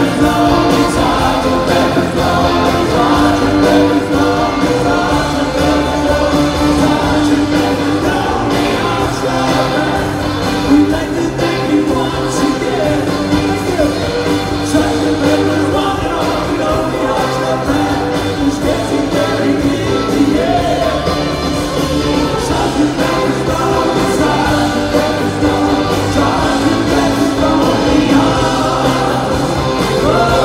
love. Oh.